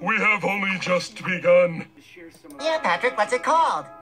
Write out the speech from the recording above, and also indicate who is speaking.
Speaker 1: We have only just begun.
Speaker 2: Yeah, Patrick, what's it called?